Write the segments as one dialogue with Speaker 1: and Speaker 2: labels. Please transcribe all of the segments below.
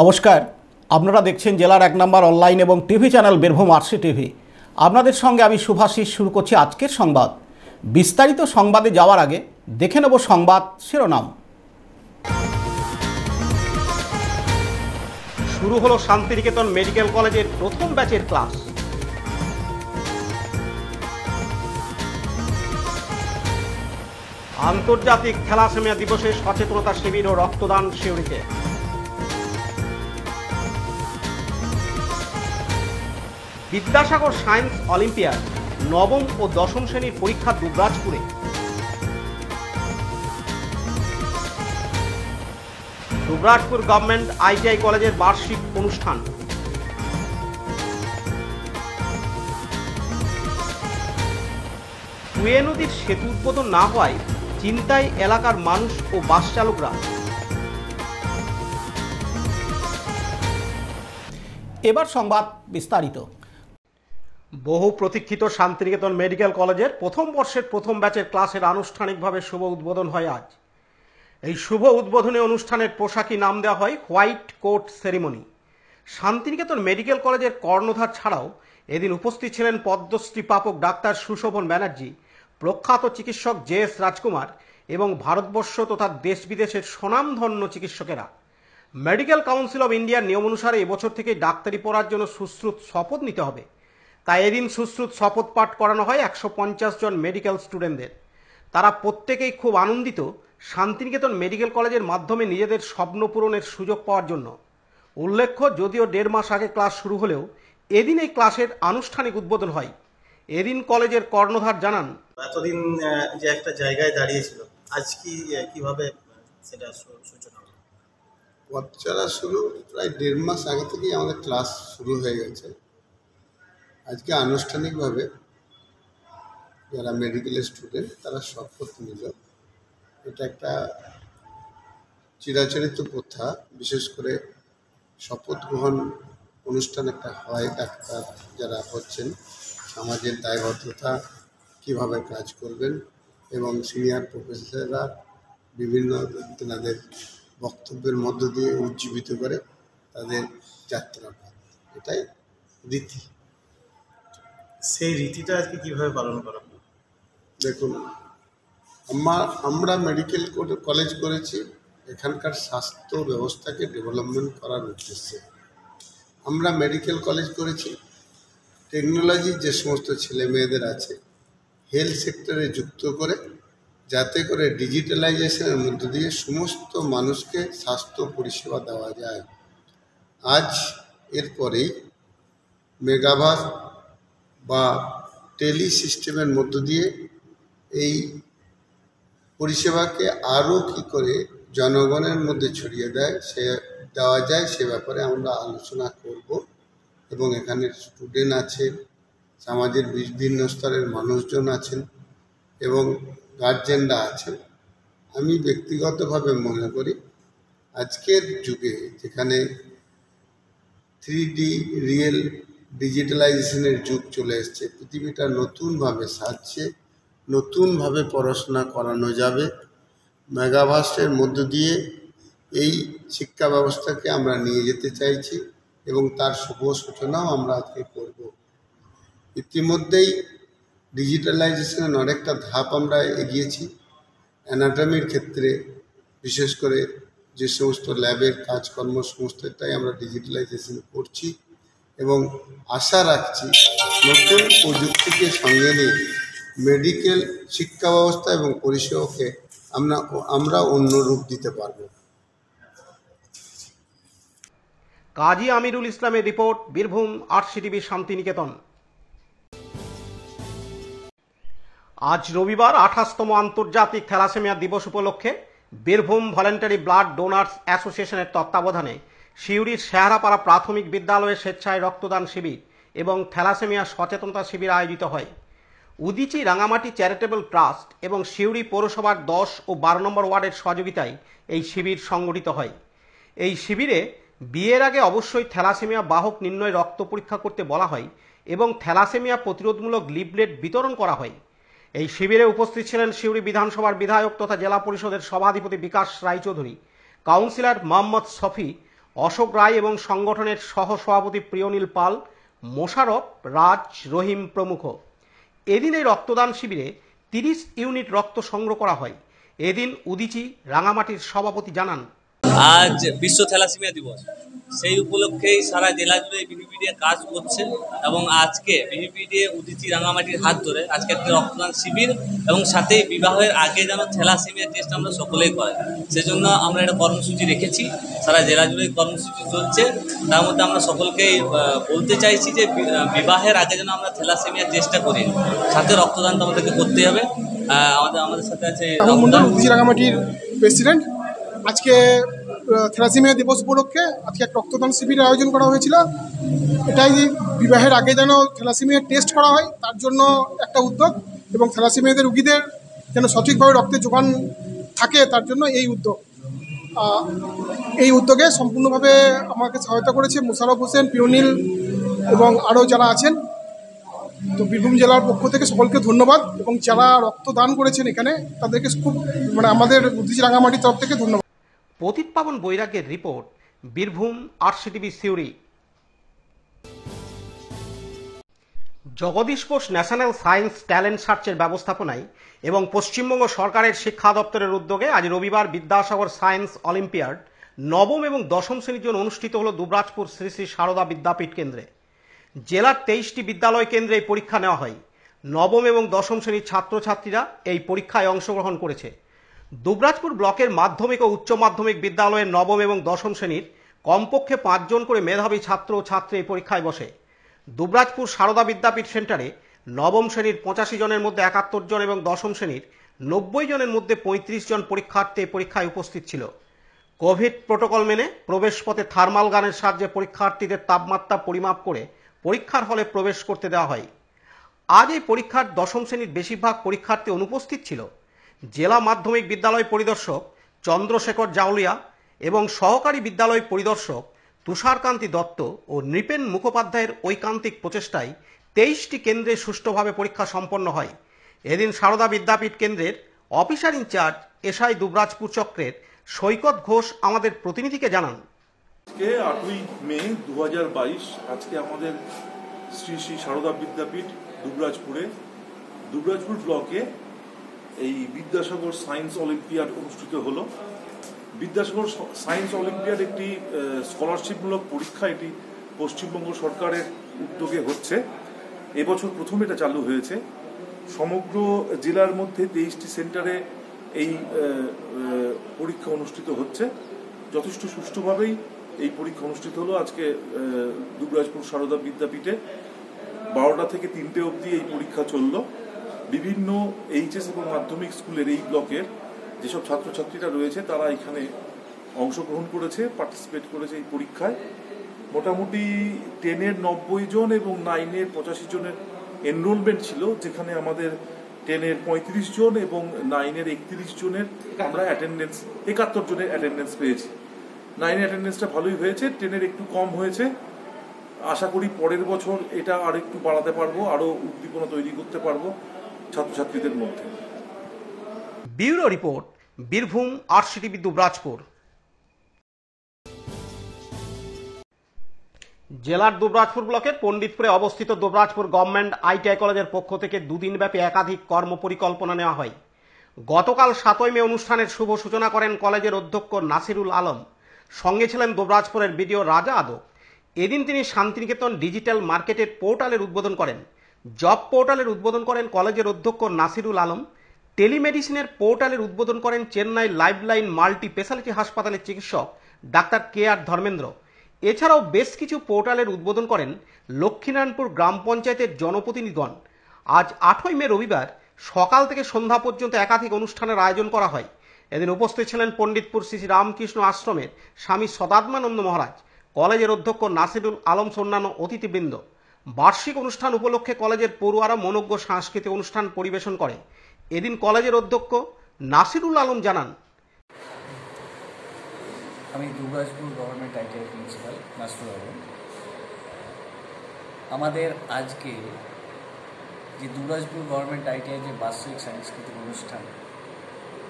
Speaker 1: নমস্কার, আপনারা দেখছেন জেলার এক নম্বর অনলাইন এবং TV channel Birbhum RC TV. আপনাদের সঙ্গে আমি শুভাশিস, শুরু করছি আজকের সংবাদ। বিস্তারিত সংবাদে যাওয়ার আগে দেখে নেব সংবাদ শিরোনাম। শুরু হলো শান্তিনিকেতন মেডিকেল কলেজের প্রথম ব্যাচের ক্লাস। আন্তর্জাতিক খেলা থ্যালাসেমিয়া দিবসে সচেতনতা শিবির ও রক্তদান শিউরিতে বিদ্যাসাগর সায়েন্স অলিম্পিয়াড নবম ও দশম শ্রেণির পরীক্ষা দুবরাজপুরে দুবরাজপুর গভর্নমেন্ট আইটিআই কলেজের বার্ষিক অনুষ্ঠান। কুয়ে নদীর সেতু উদ্বোধন না হওয়ায় চিন্তায় এলাকার মানুষ ও বাস চালকরা। এবার সংবাদ বিস্তারিত। বহু প্রতীক্ষিত শান্তিনিকেতন মেডিকেল কলেজের প্রথম বর্ষের প্রথম ব্যাচের ক্লাসের আনুষ্ঠানিকভাবে শুভ উদ্বোধন হয় আজ। এই শুভ উদ্বোধনী অনুষ্ঠানের পোশাকি নাম দেওয়া হয় white coat ceremony. Shantiniketan medical কলেজের কর্ণধার ছাড়াও এদিন উপস্থিত ছিলেন পদ্মশ্রী পাপক ডাক্তার সুশোভন ব্যানার্জি, প্রখ্যাত চিকিৎসক জে এস রাজকুমার এবং ভারতবর্ষ তথা দেশ বিদেশের স্বনামধন্য চিকিৎসকেরা। মেডিকেল কাউন্সিল অব ইন্ডিয়ার নিয়ম অনুসারে এবছর থেকে ডাক্তারি পড়ার জন্য সুশ্রুত শপথ নিতে হবে। তাই এদিন সুশ্রুত শপথ পাঠ করানো হয় একশো পঞ্চাশ জন মেডিকেল স্টুডেন্টদের তারা প্রত্যেকেই খুব আনন্দিত শান্তিনিকেতন মেডিকেল কলেজের মাধ্যমে নিজেদের স্বপ্ন পূরণের সুযোগ পাওয়ার জন্য। উল্লেখ্য যদিও দেড় মাস আগে ক্লাস শুরু হলেও এদিন এই ক্লাসের আনুষ্ঠানিক উদ্বোধন হয়। এদিন কলেজের কর্ণধার জানান
Speaker 2: এতদিন যে একটা জায়গায় দাঁড়িয়েছিল আজ কি কীভাবে সেটা সূচনা হলো?
Speaker 3: পথ চলা শুরু প্রায় দেড় মাস আগে থেকেই আমাদের ক্লাস শুরু হয়ে গেছে। আজকে আনুষ্ঠানিকভাবে যারা মেডিকেলের স্টুডেন্ট তারা শপথ নিল। এটা একটা চিরাচরিত প্রথা। বিশেষ করে শপথ গ্রহণ অনুষ্ঠান একটা হয়, ডাক্তার যারা হচ্ছেন, সমাজের দায়বদ্ধতা, কীভাবে কাজ করবেন এবং সিনিয়র প্রফেসররা বিভিন্ন তাদের বক্তব্যের মধ্য দিয়ে উজ্জীবিত করে তাদের যাত্রাপথ। এটাই রীতি।
Speaker 2: সেই রীতিটা আজকে কীভাবে পালন করা
Speaker 3: দেখুন, আমার, আমরা মেডিকেল কলেজ করেছি, এখানকার স্বাস্থ্য ব্যবস্থাকে ডেভেলপমেন্ট করার উদ্দেশ্যে। আমরা মেডিকেল কলেজ করেছি টেকনোলজি যে সমস্ত ছেলে মেয়েদের আছে হেলথ সেক্টরে যুক্ত করে, যাতে করে ডিজিটালাইজেশনের মধ্য দিয়ে সমস্ত মানুষকে স্বাস্থ্য পরিষেবা দেওয়া যায়। আজ এরপরেই মেগাভাস বা টেলি সিস্টেমের মধ্য দিয়ে এই পরিষেবাকে আরও কি করে জনগণের মধ্যে ছড়িয়ে দেয়, সে দেওয়া যায়, সে ব্যাপারে আমরা আলোচনা করব। এবং এখানে স্টুডেন্ট আছে সমাজের বিভিন্ন স্তরের মানুষজন আছেন এবং গার্জেনরা আছেন। আমি ব্যক্তিগতভাবে মনে করি আজকের যুগে যেখানে থ্রি ডি রিয়েল ডিজিটালাইজেশনের যুগ চলে এসছে। পৃথিবীটা নতুনভাবে সাজছে, নতুনভাবে পড়াশোনা করানো যাবে। মেগাভাস্টের মধ্য দিয়ে এই শিক্ষা ব্যবস্থাকে আমরা নিয়ে যেতে চাইছি এবং তার শুভ সূচনাও আমরা আজকে করব। ইতিমধ্যেই ডিজিটালাইজেশনের অনেকটা ধাপ আমরা এগিয়েছি। অ্যানাটমির ক্ষেত্রে, বিশেষ করে যে সমস্ত ল্যাবের কাজকর্ম, সমস্তটাই আমরা ডিজিটালাইজেশন করছি। এবং আশা রাখছি নতুন প্রযুক্তিকে সঙ্গে নিয়ে মেডিকেল শিক্ষা ব্যবস্থা এবং পরিষেবাকে আমরা আমরা অন্য রূপ দিতে পারব।
Speaker 1: কাজী আমিরুল ইসলামের রিপোর্ট, বীরভূম, আরসিটিভি শান্তিনিকেতন। আজ রবিবার আঠাশতম আন্তর্জাতিক থ্যালাসেমিয়া দিবস উপলক্ষে বীরভূম ভলেন্টারি ব্লাড ডোনার্স অ্যাসোসিয়েশনের তত্ত্বাবধানে সিউড়ির শেহারাপাড়া প্রাথমিক বিদ্যালয়ে স্বেচ্ছায় রক্তদান শিবির এবং থ্যালাসেমিয়া সচেতনতা শিবির আয়োজিত হয়। উদিচি রাঙামাটি চ্যারিটেবল ট্রাস্ট এবং সিউড়ি পৌরসভার দশ ও বারো নম্বর ওয়ার্ডের সহযোগিতায় এই শিবির সংগঠিত হয়। এই শিবিরে বিয়ের আগে অবশ্যই থ্যালাসেমিয়া বাহক নির্ণয় রক্ত পরীক্ষা করতে বলা হয় এবং থ্যালাসেমিয়া প্রতিরোধমূলক লিফলেট বিতরণ করা হয়। এই শিবিরে উপস্থিত ছিলেন সিউড়ি বিধানসভার বিধায়ক তথা জেলা পরিষদের সভাধিপতি বিকাশ রায়চৌধুরী, কাউন্সিলর মোহাম্মদ শফি অশোক রায় এবং সংগঠনের সহ সভাপতি প্রিয়নীল পাল, মোশারফ রাজ রহিম প্রমুখ। এদিন এই রক্তদান শিবিরে তিরিশ ইউনিট রক্ত সংগ্রহ করা হয়। এদিন উদিচি রাঙামাটির সভাপতি জানান,
Speaker 4: আজ বিশ্ব থ্যালাসেমিয়া দিবস। সেই উপলক্ষেই সারা জেলা জুড়ে বিহিপিডিএ কাজ করছে এবং আজকে বিহিপিডিএ উদিচি রাঙামাটির হাত ধরে আজকে একটি রক্তদান শিবির এবং সাথে বিবাহের আগে যেন থ্যালাসেমিয়া টেস্ট আমরা সকলেই করাই। সেজন্য আমরা একটা কর্মসূচি রেখেছি সারা জেলা জুড়ে কর্মসূচি চলছে। তার মধ্যে আমরা সকলকেই বলতে চাইছি যে বিবাহের আগে যেন আমরা থ্যালাসেমিয়া চেষ্টা করি। সাথে রক্তদান তো আমাদেরকে করতে হবে। আমাদের আমাদের সাথে আছে রক্তদান।
Speaker 5: উদিচি রাঙামাটির প্রেসিডেন্ট। আজকে থ্যালাসেমিয়া দিবস উপলক্ষে আজকে এক রক্তদান শিবিরের আয়োজন করা হয়েছিল। এটাই বিবাহের আগে যেন থ্যালাসেমিয়া টেস্ট করা হয়, তার জন্য একটা উদ্যোগ এবং থ্যালাসেমিয়াদের রুগীদের যেন সঠিকভাবে রক্তের যোগান থাকে, তার জন্য এই উদ্যোগ। এই উদ্যোগে সম্পূর্ণভাবে আমাকে সহায়তা করেছে মুশারফ হোসেন পিওনিল এবং আরও যারা আছেন। তো বীরভূম জেলার পক্ষ থেকে সকলকে ধন্যবাদ এবং যারা রক্তদান করেছেন এখানে, তাদেরকে খুব মানে আমাদের উদ্দিজি রাঙামাটির তরফ থেকে ধন্যবাদ।
Speaker 1: Patit Paban বৈরাগ্যের report, Birbhum RCTV Suri. Jagadish Bose national science talent সার্চের ব্যবস্থাপনায় এবং পশ্চিমবঙ্গ সরকারের শিক্ষা দপ্তরের উদ্যোগে আজ রবিবার বিদ্যাসাগর সায়েন্স অলিম্পিয়াড নবম এবং দশম শ্রেণির জন্য অনুষ্ঠিত হল দুবরাজপুর শ্রী শ্রী সারদা বিদ্যাপীঠ কেন্দ্রে। জেলার তেইশটি বিদ্যালয় কেন্দ্রে এই পরীক্ষা নেওয়া হয়। নবম এবং দশম শ্রেণির ছাত্রছাত্রীরা এই পরীক্ষায় অংশগ্রহণ করেছে। দুবরাজপুর ব্লকের মাধ্যমিক ও উচ্চ মাধ্যমিক বিদ্যালয়ের নবম এবং দশম শ্রেণির কমপক্ষে পাঁচজন করে মেধাবী ছাত্র ও ছাত্রী এই পরীক্ষায় বসে। দুবরাজপুর সারদা বিদ্যাপীঠ সেন্টারে নবম শ্রেণির পঁচাশি জনের মধ্যে একাত্তর জন এবং দশম শ্রেণির নব্বই জনের মধ্যে পঁয়ত্রিশ জন পরীক্ষার্থী পরীক্ষায় উপস্থিত ছিল। কোভিড প্রোটোকল মেনে প্রবেশপথে থার্মাল গানের সাহায্যে পরীক্ষার্থীদের তাপমাত্রা পরিমাপ করে পরীক্ষার হলে প্রবেশ করতে দেওয়া হয়। আজ এই পরীক্ষার দশম শ্রেণির বেশিরভাগ পরীক্ষার্থী অনুপস্থিত ছিল। জেলা মাধ্যমিক বিদ্যালয় পরিদর্শক চন্দ্রশেখর জাউলিয়া এবং সহকারী বিদ্যালয় পরিদর্শক তুষারকান্তি দত্ত ও নৃপেন মুখোপাধ্যায়ের ঐকান্তিক প্রচেষ্টায় তেইশটি কেন্দ্রে সুষ্ঠুভাবে পরীক্ষা সম্পন্ন হয়। এদিন সারদা বিদ্যাপীঠ কেন্দ্রের অফিসার ইনচার্জ এসআই দুবরাজপুর চক্রের সৈকত ঘোষ আমাদের প্রতিনিধিকে জানান।
Speaker 6: আজকে আটই মে দু হাজার বাইশ, আজকে আমাদের শ্রী শ্রী সারদা বিদ্যাপীঠ দুবরাজপুরে। দুবরাজপুর ব্লকে এই বিদ্যাসাগর সায়েন্স অলিম্পিয়াড অনুষ্ঠিত হলো। বিদ্যাসাগর সায়েন্স অলিম্পিয়াড একটি স্কলারশিপমূলক পরীক্ষা। এটি পশ্চিমবঙ্গ সরকারের উদ্যোগে হচ্ছে। এবছর প্রথম এটা চালু হয়েছে। সমগ্র জেলার মধ্যে তেইশটি সেন্টারে এই পরীক্ষা অনুষ্ঠিত হচ্ছে। যথেষ্ট সুষ্ঠুভাবেই এই পরীক্ষা অনুষ্ঠিত হলো। আজকে দুবরাজপুর সারদা বিদ্যাপীঠে বারোটা থেকে তিনটে অবধি এই পরীক্ষা চলল। বিভিন্ন এইচএস এবং মাধ্যমিক স্কুলের এই ব্লকের যেসব ছাত্রছাত্রীরা রয়েছে, তারা এখানে অংশগ্রহণ করেছে পার্টিসিপেট করেছে এই পরীক্ষায়। মোটামুটি টেনের নব্বই জন এবং নাইনের পঁচাশি জনের এনরোলমেন্ট ছিল, যেখানে আমাদের টেনের পঁয়ত্রিশ জন এবং নাইনের একত্রিশ জনের আমরা অ্যাটেন্ডেন্স একাত্তর জনের অ্যাটেন্ডেন্স পেয়েছি। নাইনের অ্যাটেন্ডেন্সটা ভালোই হয়েছে টেনের একটু কম হয়েছে। আশা করি পরের বছর এটা আর একটু বাড়াতে পারব আরও উদ্দীপনা তৈরি করতে পারব। ছাত্রছাত্রীদের মধ্যে।
Speaker 1: ব্যুরো রিপোর্ট, বীরভূম আর আরসিটিভি দুবরাজপুর জেলার দুবরাজপুর ব্লকের পণ্ডিতপুরে অবস্থিত দুবরাজপুর গভর্নমেন্ট আইটিআই কলেজের পক্ষ থেকে দুদিনব্যাপী একাধিক কর্মপরিকল্পনা নেওয়া হয়। গতকাল সাতই মে অনুষ্ঠানের শুভ সূচনা করেন কলেজের অধ্যক্ষ নাসিরুল আলম। সঙ্গে ছিলেন দুবরাজপুরের বিডিও রাজা আদক। এদিন তিনি শান্তিনিকেতন ডিজিটাল মার্কেটের পোর্টালের উদ্বোধন করেন। জব পোর্টালের উদ্বোধন করেন কলেজের অধ্যক্ষ নাসিরুল আলম। টেলিমেডিসিনের পোর্টালের উদ্বোধন করেন চেন্নাই লাইফলাইন মাল্টি স্পেশালিটি হাসপাতালের চিকিৎসক ডাক্তার কে আর ধর্মেন্দ্র। এছাড়াও বেশ কিছু পোর্টালের উদ্বোধন করেন লক্ষ্মীনারায়ণপুর গ্রাম পঞ্চায়েতের জনপ্রতিনিধিগণ। আজ আটই মে রবিবার সকাল থেকে সন্ধ্যা পর্যন্ত একাধিক অনুষ্ঠানের আয়োজন করা হয়। এদিন উপস্থিত ছিলেন পণ্ডিতপুর শ্রী রামকৃষ্ণ আশ্রমের স্বামী সদাত্মানন্দ মহারাজ, কলেজের অধ্যক্ষ নাসিরুল আলম অন্যান্য অতিথিবৃন্দ। বার্ষিক অনুষ্ঠান উপলক্ষে কলেজের পড়ুয়ারা মনজ্ঞ সাংস্কৃতিক অনুষ্ঠান পরিবেশন করে। এদিন কলেজের অধ্যক্ষ নাসিরুল আলম জানান,
Speaker 7: আমি Dubrajpur government ITI principal Nasrul Alam. আমাদের আজকে যে দুবরাজপুর গভর্নমেন্ট আইটিআই যে বার্ষিক সাংস্কৃতিক অনুষ্ঠান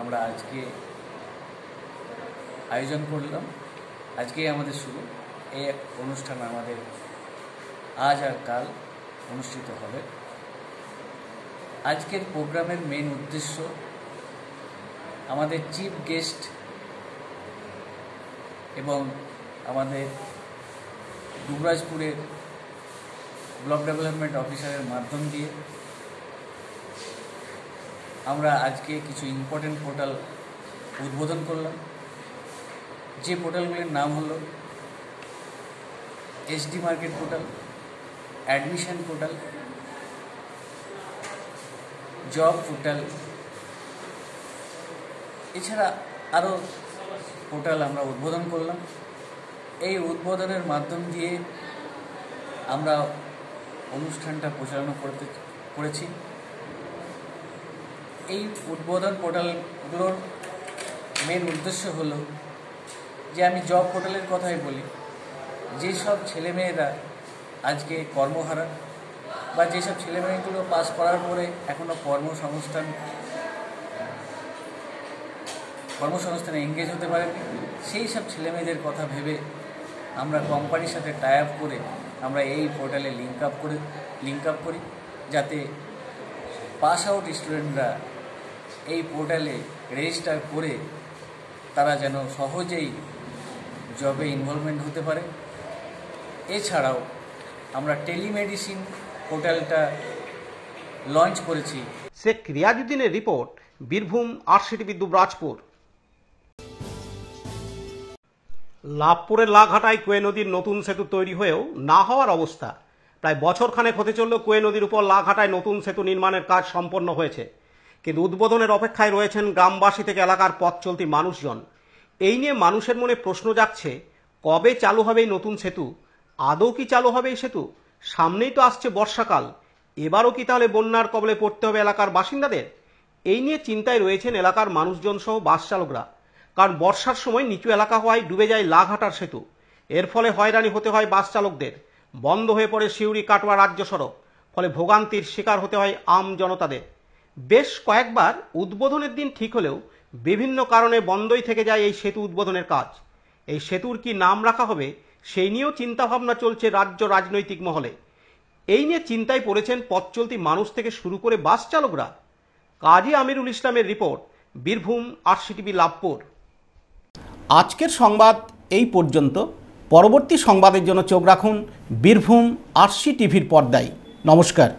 Speaker 7: আমরা আজকে আয়োজন করলাম, আজকেই আমাদের শুরু। এই অনুষ্ঠান আমাদের আজ আর কাল অনুষ্ঠিত হবে। আজকের প্রোগ্রামের মেন উদ্দেশ্য আমাদের চিফ গেস্ট এবং আমাদের দুবরাজপুরের ব্লক ডেভেলপমেন্ট অফিসারের মাধ্যম দিয়ে আমরা আজকে কিছু ইম্পর্টেন্ট পোর্টাল উদ্বোধন করলাম। যে পোর্টালগুলির নাম হলো SD market portal admission portal job portal এছাড়া আরও পোর্টাল আমরা উদ্বোধন করলাম। এই উদ্বোধনের মাধ্যম দিয়ে আমরা অনুষ্ঠানটা পরিচালনা করতে করেছি। এই উদ্বোধন পোর্টালগুলোর মেন উদ্দেশ্য হলো যে আমি জব পোর্টালের কথাই বলি। যেসব ছেলেমেয়েরা আজকে কর্মহারা বা যেসব ছেলেমেয়েগুলো পাস করার পরে এখনও কর্মসংস্থান, কর্মসংস্থানে এঙ্গেজ হতে পারেনি সেই সব ছেলেমেয়েদের কথা ভেবে আমরা কোম্পানির সাথে টাই আপ করে আমরা এই পোর্টালে লিঙ্ক আপ করে লিঙ্ক আপ করি, যাতে পাস আউট স্টুডেন্টরা এই পোর্টালে রেজিস্টার করে তারা যেন সহজেই জবে ইনভলভমেন্ট হতে পারে। এছাড়াও আমরা টেলিমেডিসিন পোর্টালটা লঞ্চ করেছি।
Speaker 1: শেখ রিয়াজুদ্দিনের রিপোর্ট, বীরভূম আরসিটিভি দুবরাজপুর লাভপুরের লাঘাটায় কুয়ে নদীর নতুন সেতু তৈরি হয়েও না হওয়ার অবস্থা। প্রায় বছর বছরখানেক হতে চলল কুয়ে নদীর উপর লাঘাটায় নতুন সেতু নির্মাণের কাজ সম্পন্ন হয়েছে। কিন্তু উদ্বোধনের অপেক্ষায় রয়েছেন গ্রামবাসী থেকে এলাকার পথ চলতি মানুষজন। এই নিয়ে মানুষের মনে প্রশ্ন জাগছে, কবে চালু হবে এই নতুন সেতু? আদৌ কি চালু হবে এই সেতু? সামনেই তো আসছে বর্ষাকাল। এবারও কি তাহলে বন্যার কবলে পড়তে হবে এলাকার বাসিন্দাদের? এই নিয়ে চিন্তায় রয়েছেন এলাকার মানুষজন সহ বাস চালকরা। কারণ বর্ষার সময় নিচু এলাকা হওয়ায় ডুবে যায় লাঘাটার সেতু। এর ফলে হয়রানি হতে হয় বাস চালকদের। বন্ধ হয়ে পড়ে সিউড়ি কাটোয়া রাজ্য সড়ক। ফলে ভোগান্তির শিকার হতে হয় আম জনতাদের। বেশ কয়েকবার উদ্বোধনের দিন ঠিক হলেও বিভিন্ন কারণে বন্ধই থেকে যায় এই সেতু উদ্বোধনের কাজ। এই সেতুর কি নাম রাখা হবে সেই নিয়েও চিন্তাভাবনা চলছে রাজ্য রাজনৈতিক মহলে। এই নিয়ে চিন্তায় পড়েছেন পথ চলতি মানুষ থেকে শুরু করে বাস চালকরা। কাজী আমিরুল ইসলামের রিপোর্ট, বীরভূম, আরসিটিভি লাভপুর। আজকের সংবাদ এই পর্যন্ত। পরবর্তী সংবাদের জন্য চোখ রাখুন বীরভূম আরসি টিভির পর্দায়। নমস্কার।